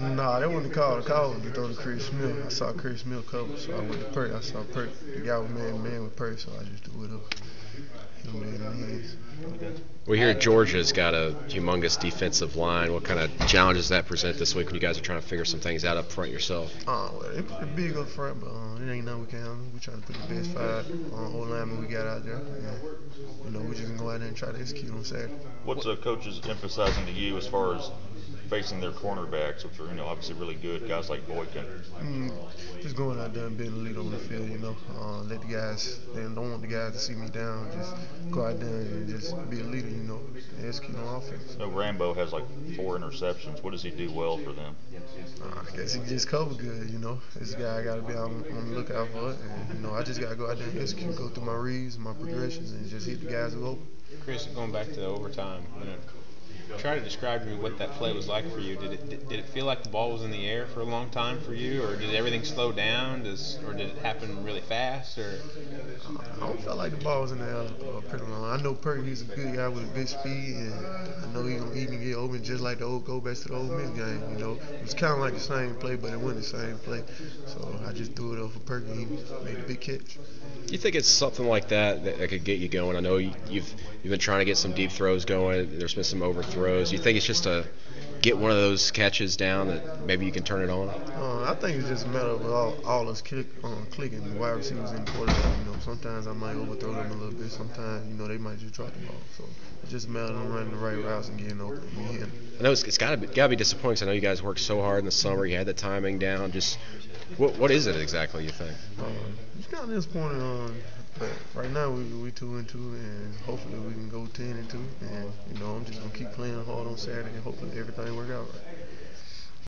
Nah, that wasn't the call. The call was to throw to Chris Smith. I saw Chris Smith cover, so I went to Perk. I saw Perk. The guy was man man with Perk, so I just threw it up. Him man in the hands. We hear Georgia's got a humongous defensive line. What kind of challenges does that present this week when you guys are trying to figure some things out up front yourself? Uh, well, they pretty big up front, but uh, it ain't nothing we can handle. We trying to put the best five uh, O linemen we got out there. And, you know, we just gonna go out there and try to execute on Saturday. What's the coaches emphasizing to you as far as facing their cornerbacks, which are you know obviously really good guys like Boykin? Mm, just going out there and being a leader on the field, you know. Uh, let the guys, they don't want the guys to see me down. Just go out there and just be a leader, you know, and execute on offense. No, Rambo has like four interceptions. What does he do well for them? Uh, I guess he just cover good, you know. This guy I got to be on, on the lookout for it. And, you know, I just got to go out there and execute, go through my reads, my progressions, and just hit the guys who open. Chris, going back to overtime, you know, try to describe to me what that play was like for you. Did it did, feel like the ball was in the air for a long time for you, or did everything slow down? Does or did it happen really fast? Or I don't feel like the ball was in the air pretty long. I know Perk, he's a good guy with a good speed, and I know he gonna even get open just like the old go back to the Ole Miss game. You know, it was kind of like the same play, but it wasn't the same play. So I just threw it up for Perk, and he made a big catch. You think it's something like that that, that could get you going? I know you, you've you've been trying to get some deep throws going. There's been some overthrows. You think it's just a get one of those catches down that maybe you can turn it on? Uh, I think it's just a matter of all, all us click, um, clicking the wide receivers in the quarterback. You know, sometimes I might overthrow them a little bit. Sometimes, you know, they might just drop the ball. So it's just a matter of them running the right routes and getting open. And. I know it's, it's got to be got to be disappointing. 'cause I know you guys worked so hard in the summer. You had the timing down. Just what what is it exactly? You think? Uh, it's kind of disappointing. Um, but right now we we two and two, and hopefully we can go ten and two. And you know, I'm just playing hard on Saturday, and hopefully everything work out right.